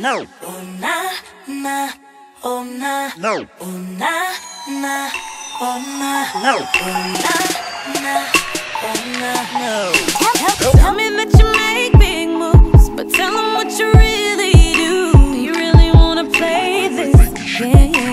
No. Oh na na. Oh na. No. Oh na na. Oh na. No. Oh na na. Oh na. No. Help, help, help. Tell me that you make big moves, but tell them what you really do. Do you really wanna play this? Yeah, yeah.